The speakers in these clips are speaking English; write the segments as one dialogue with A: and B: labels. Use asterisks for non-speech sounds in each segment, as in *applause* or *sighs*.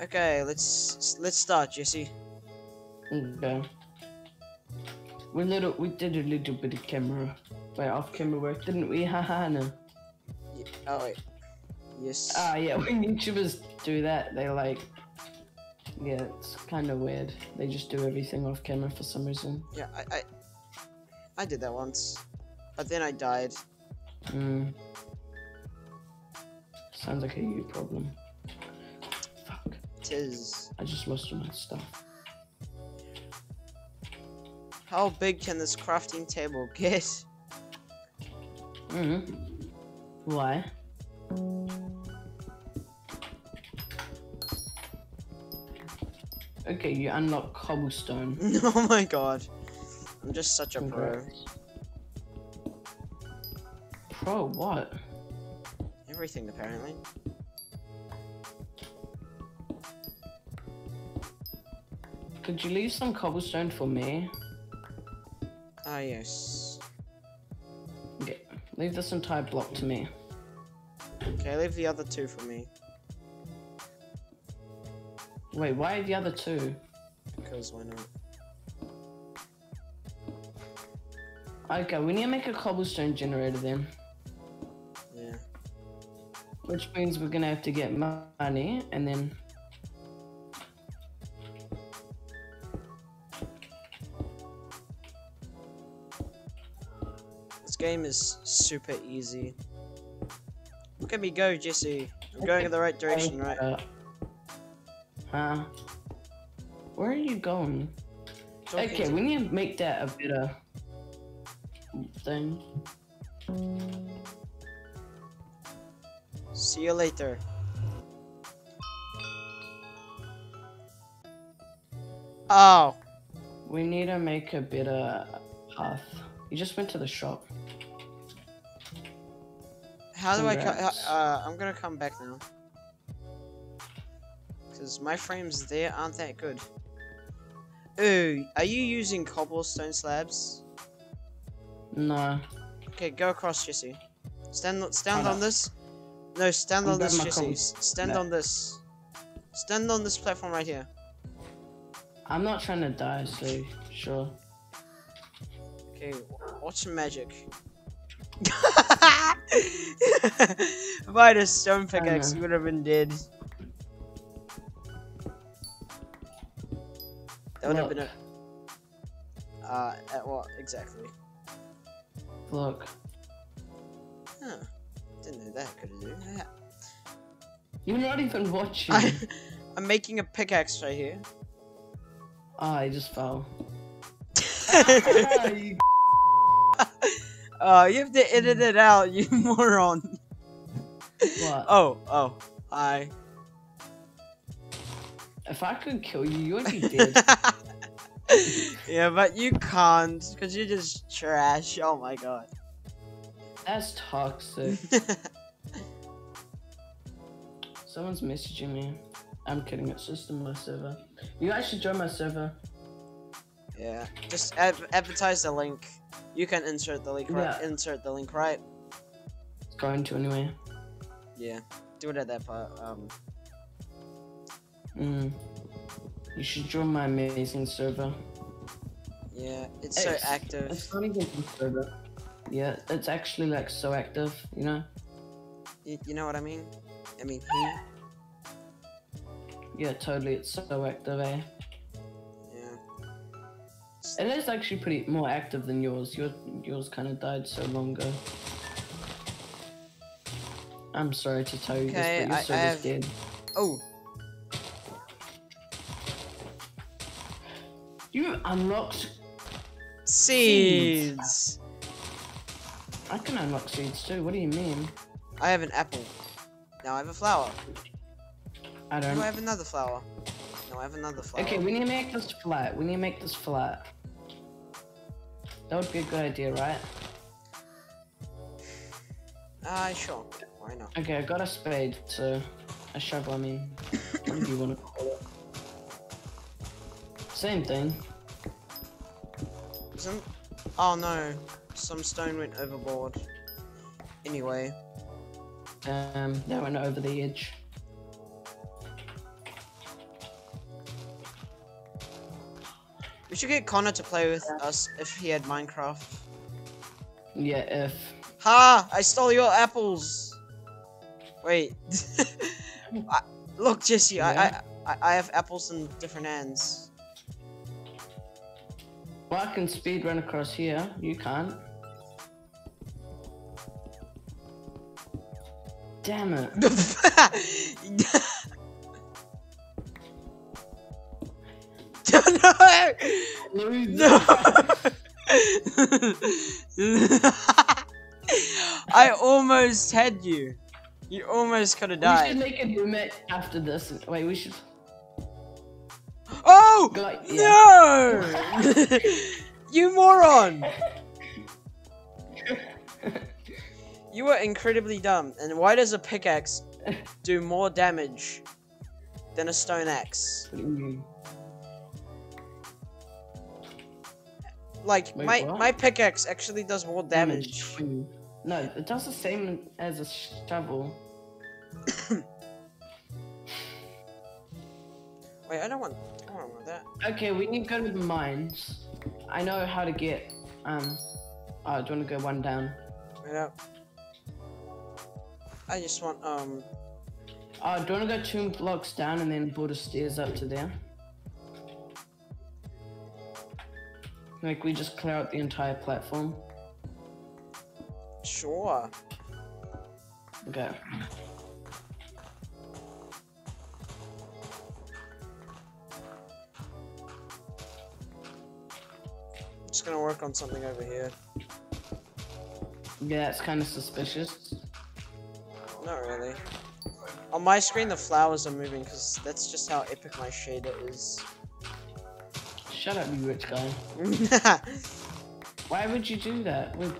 A: Okay, let's let's start, Jesse.
B: Okay. We little we did a little bit of camera, wait off camera work, didn't we? *laughs* Haha no.
A: Ye- Oh wait. Yes.
B: Ah yeah, *laughs* when YouTubers do that, they like yeah, it's kind of weird. They just do everything off camera for some reason.
A: yeah, I, I I did that once, but then I died.
B: Mm. Sounds like a you problem.
A: Tis.
B: I just lost all my stuff.
A: How big can this crafting table get?
B: Mm. Why? Okay, you unlock cobblestone. *laughs*
A: oh my god. I'm just such a pro.
B: Pro what?
A: Everything apparently.
B: Could you leave some cobblestone for me?
A: Ah yes.
B: Okay, leave this entire block to me.
A: Okay, leave the other two for me.
B: Wait, why the other two?
A: Because why not?
B: Okay, we need to make a cobblestone generator then.
A: Yeah.
B: Which means we're gonna have to get money and then.
A: Game is super easy. Look at me go, Jesse. I'm going in the right direction, right?
B: Uh, huh? Where are you going?
A: Talking
B: Okay,
A: to-
B: we need to make that a better thing.
A: See you later. Oh,
B: We need to make a better path. You just went to the shop.
A: How do I co- uh, I'm gonna come back now. Because my frames there aren't that good. Ooh, are you using cobblestone slabs?
B: No.
A: Okay, go across, Jesse. Stand, on- stand on this. No, stand
B: I'm
A: on this, Jesse. Stand
B: No.
A: on this. Stand on this platform right here.
B: I'm not trying to die, so sure.
A: Okay, w- watch some magic. If I had a stone pickaxe, you would have been dead. That would have been a. Uh, at what exactly?
B: Look.
A: Huh. Didn't know that could do that.
B: You're not even watching.
A: I, *laughs* I'm making a pickaxe right here.
B: Ah, I just fell. *laughs* Ah, you- *laughs*
A: uh, you have to edit it out, *laughs* you moron.
B: what?
A: Oh, oh, hi.
B: If I could kill you, you would be *laughs* dead.
A: yeah, but you can't, because you're just trash. Oh my god.
B: That's toxic. *laughs* Someone's messaging me. I'm kidding, it's just in my server. You guys should join my server.
A: yeah, just ad- advertise the link. You can insert the link, right?
B: Yeah.
A: Insert the link, right?
B: It's going to anyway.
A: Yeah, do it at that part. Um,
B: Mm. You should join my amazing server.
A: yeah, it's so active.
B: It's not even a server. Yeah, it's actually like so active, you know?
A: You, you know what I mean? I mean.
B: Yeah, totally, it's so active, eh?
A: Yeah.
B: It is actually pretty more active than yours. Your yours kind of died so long ago. I'm sorry to tell you
A: Okay,
B: this, but your
A: I
B: server's
A: have-
B: dead.
A: Oh,
B: You unlocked.
A: seeds.
B: I can unlock seeds too. What do you mean?
A: I have an apple. Now I have a flower.
B: I
A: don't.
B: don't.
A: I have another flower? No, I have another flower.
B: Okay, we need to make this flat. We need to make this flat. That would be a good idea, right?
A: Ah, sure. Why not?
B: Okay, I got a spade, so a shovel. I mean, what do you want to call it? Same thing.
A: Some. Oh no, some stone went overboard. Anyway,
B: Um, that went over the edge.
A: Should get Connor to play with us if he had Minecraft.
B: Yeah, if.
A: Ha! I stole your apples. Wait. *laughs* I, look, Jesse.
B: Yeah?
A: I, I I have apples in different hands.
B: Well, I can speed run across here. You can't. Damn it. *laughs* *laughs*
A: I almost had you. You almost could have died.
B: We should make a match after this. Wait, we should.
A: Oh!
B: Like-
A: No! *laughs* you moron! *laughs* You were incredibly dumb. And why does a pickaxe do more damage than a stone axe?
B: Mm-hmm.
A: Like
B: Wait,
A: my
B: what?
A: my pickaxe actually does more damage.
B: No, it does the same as a shovel. *coughs*
A: Wait, I don't want. I don't want that.
B: Okay, we need to go to the mines. I know how to get. Um. Oh, do you want to go one down?
A: Wait up. I just want um.
B: Oh, do you want to go two blocks down and then build a stairs up to there? Like we just clear out the entire platform.
A: Sure.
B: Okay.
A: I'm just gonna work on something over here.
B: Yeah, it's kind of suspicious.
A: Not really. On my screen, the flowers are moving because that's just how epic my shader is.
B: Shut up, you rich guy. *laughs* Why would you do that? We're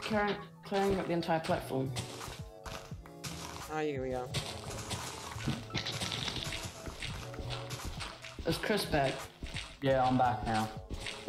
B: clearing, clearing up the entire platform.
A: oh, here we go.
B: Is Chris back?
C: Yeah, I'm back now.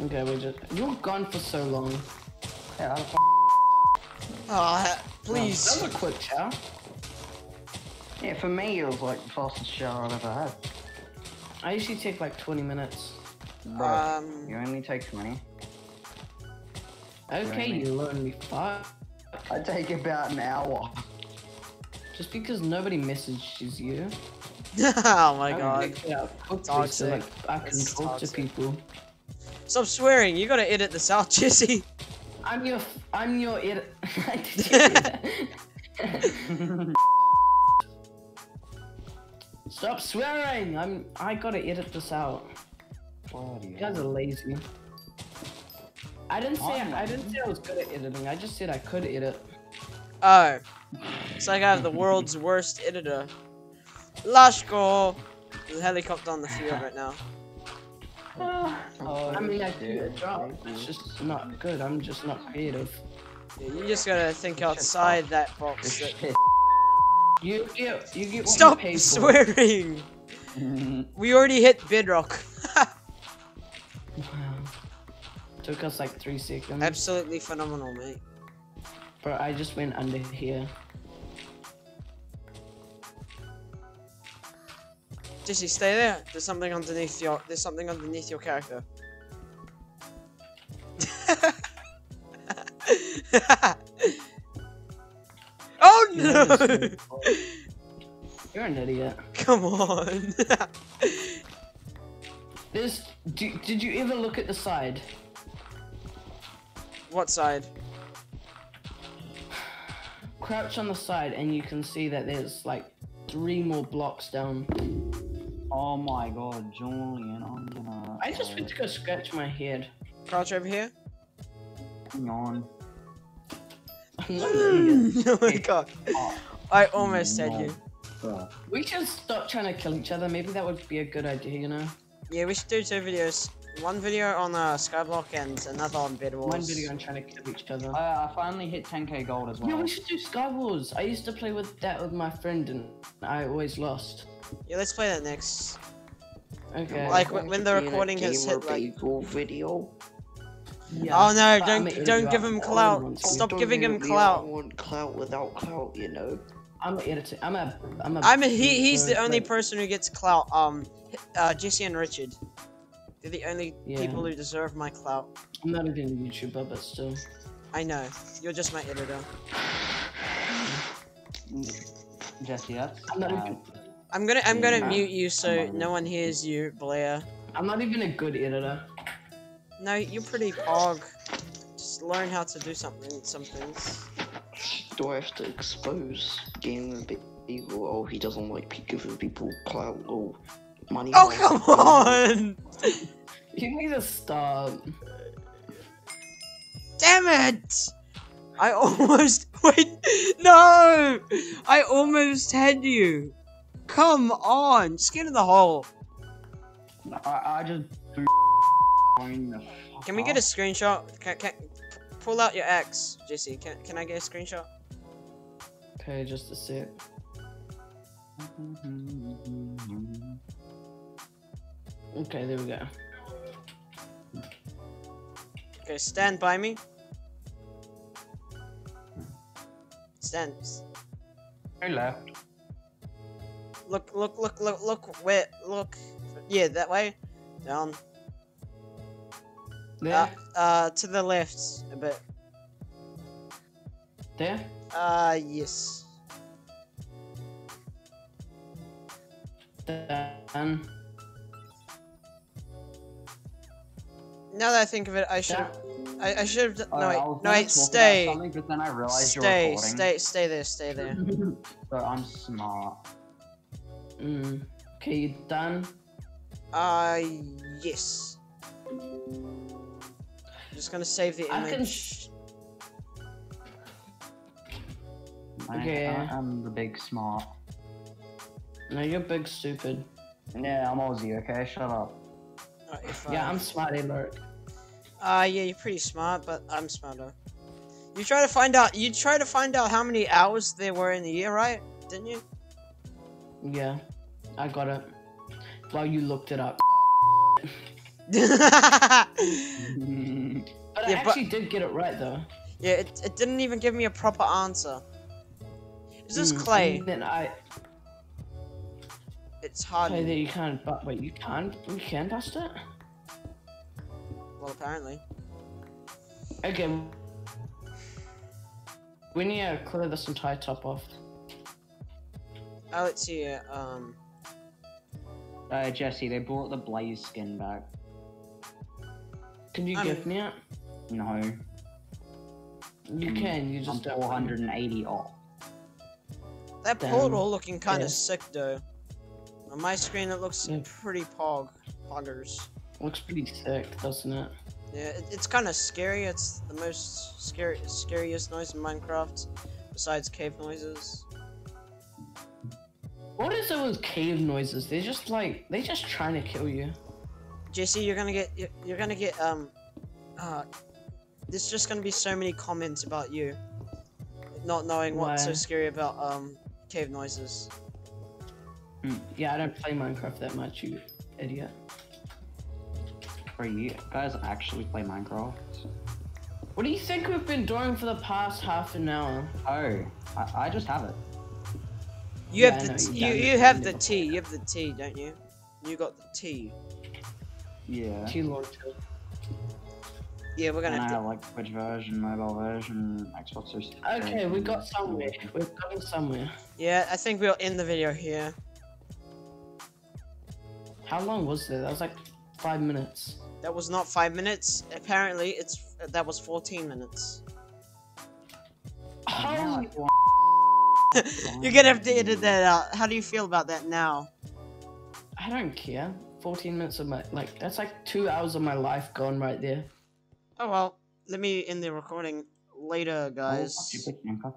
B: Okay, we just. You're gone for so long.
C: Yeah, I f-
A: Ah, *laughs*
B: That
A: please.
B: was a quick shower.
C: yeah, for me it was like the fastest shower I've ever had.
B: I usually take like 20 minutes.
C: Bro,
A: Um,
C: you only take 20.
B: Okay,
C: Really?
B: you lonely fuck.
C: I take about an hour.
B: Just because nobody messages you. *laughs*
A: oh my
B: I
A: god.
B: picked it up quickly
A: Toxic.
B: So, like, I can
A: It's
B: talk to people.
A: Stop swearing. You gotta edit this out, *laughs* Jesse.
B: I'm your, I'm your edit. Did you hear that? Stop swearing! I'm, I gotta edit this out.
C: Bloody
B: You guys are lazy. I didn't say
C: I'm
B: I, didn't say I was good at editing. I just said I could edit.
A: Oh. It's like I have the world's worst editor. Lashko! There's a helicopter on the field right now. *sighs*
C: Oh,
B: I mean, I do a job. It's just not good. I'm just not creative.
A: Yeah, you just gotta think outside that box. That...
C: shit.
B: You get, you get what
A: Stop
B: you pay for.
A: swearing! *laughs* We already hit bedrock. *laughs*
B: Took us like three seconds.
A: Absolutely phenomenal, mate.
B: Bro, I just went under here.
A: Jesse, stay there. There's something underneath your. There's something underneath your character. *laughs* oh no! *laughs*
B: You're an idiot.
A: Come on. *laughs*
B: This. Do, did you ever look at the side?
A: What side?
B: Crouch on the side, and you can see that there's like three more blocks down.
C: Oh my god, Julian, I'm gonna.
B: I just went to go scratch my head.
A: Crouch over here.
C: Hang on.
B: I'm not an idiot. *laughs*
A: oh my god.
C: Oh,
A: I almost
C: said
A: you.
C: bro.
B: We should stop trying to kill each other. Maybe that would be a good idea, you know?
A: Yeah, we should do two videos. One video on uh, Skyblock and another on Bed Wars.
B: One video on trying to kill each other.
C: I, I finally hit 10k gold as well.
B: Yeah, we should do Sky Wars. I used to play with that with my friend, and I always lost.
A: Yeah, let's play that next.
B: Okay.
A: Like when, when the recording has hit like.
D: Bagel video.
B: yeah.
A: Oh no!
B: but I'm an
A: Don't don't give him clout.
B: want.
A: Stop giving him
D: edit me
A: clout.
D: out, I want clout without clout, you know.
B: I'm an editor. I'm a. I'm a.
A: I'm a, he. He's the only person who gets clout. Um, uh, Jesse and Richard. They're You're the only
B: Yeah.
A: people who deserve my clout.
B: I'm not even a YouTuber, but still.
A: I know. You're just my editor.
C: Jesse, that's
B: I'm not even.
A: I'm gonna I'm gonna
B: Yeah.
A: mute you so no one hears you, Blair.
B: I'm not even a good editor.
A: No, you're pretty pog. Just learn how to do something. Some things.
D: Do I have to expose game Gamer Bagel? Oh, he doesn't like pe- giving people clout or money.
A: Oh come *laughs* on! *laughs*
B: You need to stop.
A: Damn it! I almost *laughs* wait. No, I almost had you. Come on, just get in the hole.
C: I, I just *laughs*
A: Can we get a screenshot? Can, can pull out your X, Jesse? Can can I get a screenshot?
B: Okay, just a sec. *laughs* Okay, there we go.
A: Okay, stand by me. Stand.
C: Who left?
A: Look, look, look, look, look. Where? Look. Yeah, that way. Down.
B: There,
A: Uh, uh, to the left a bit.
B: there.
A: Uh, yes.
B: Done.
A: Now that I think of it, I should.
B: Yeah.
A: I, I should have.
C: Oh,
A: No
C: I
A: wait,
C: was
A: no wait. Stay.
C: Something, but then I realized you're
A: Stay.
C: recording.
A: Stay. Stay there. Stay there. *laughs*
C: So I'm smart.
B: mm. Okay, you done?
A: Uh, yes. I'm just gonna save the
B: I can
A: image.
C: I-
B: Okay.
C: I, I'm the big smart.
B: No, you're big stupid.
C: Yeah, I'm Aussie. Okay, shut up.
A: Uh, if,
B: Yeah,
A: uh,
B: I'm smart alert.
A: Uh, yeah, you're pretty smart, but I'm smarter. You try to find out. You try to find out how many hours there were in the year, right? Didn't you?
B: Yeah, I got it. While you looked it up. *laughs* But I
A: Yeah, but-
B: actually did get it right though.
A: Yeah, it, it didn't even give me a proper answer. Is this
B: Mm,
A: clay?
B: Then I
A: It's hard.
B: play that you can't. But wait, you can't. You can bust it.
A: Well, apparently.
B: Okay. We need to clear this entire top off.
A: Oh, let's see. uh, Um,
C: Uh, Jesse, they brought the Blaze skin back.
B: Can you
A: I'm-
B: give me it?
C: No,
B: You
C: I'm-
B: can. You
C: I'm
B: just don't.
C: 480 off.
A: that
B: Damn.
A: portal looking kind of
B: Yeah.
A: sick though. On my screen, it looks
B: Yeah.
A: pretty pog, poggers.
B: Looks pretty sick, doesn't it?
A: Yeah, it, it's kind of scary. It's the most scary, scariest noise in Minecraft, besides cave noises.
B: What is it with cave noises? They're just like they're just trying to kill you.
A: JC, you're gonna get, you're, you're gonna get, um, uh, there's just gonna be so many comments about you, not knowing what's so scary about, um, cave noises.
B: Yeah, I don't play Minecraft that much, you idiot.
C: For you guys actually play Minecraft?
B: What do you think we've been doing for the past half an hour?
C: Oh, I, I just have it.
A: You
B: Yeah,
A: have the,
B: know,
A: t-
B: you've
A: you, you have the T, you have the T, don't you? You got the T.
C: Yeah.
B: Too long to.
A: Yeah, we're gonna.
C: I
A: do-
C: have like Twitch version, mobile version, Xbox 360.
B: Okay, we got somewhere. We've gotten somewhere.
A: yeah, I think we'll end the video here.
B: How long was there? That was like five minutes.
A: That was not five minutes. Apparently, it's that was 14 minutes.
B: Oh, Holy *laughs*
A: You're gonna have to edit that out. How do you feel about that now?
B: I don't care. 14 minutes of my like that's like two hours of my life gone right there.
A: Oh well, let me end the recording later,
C: Oh,
A: guys.
C: stupid Minecraft.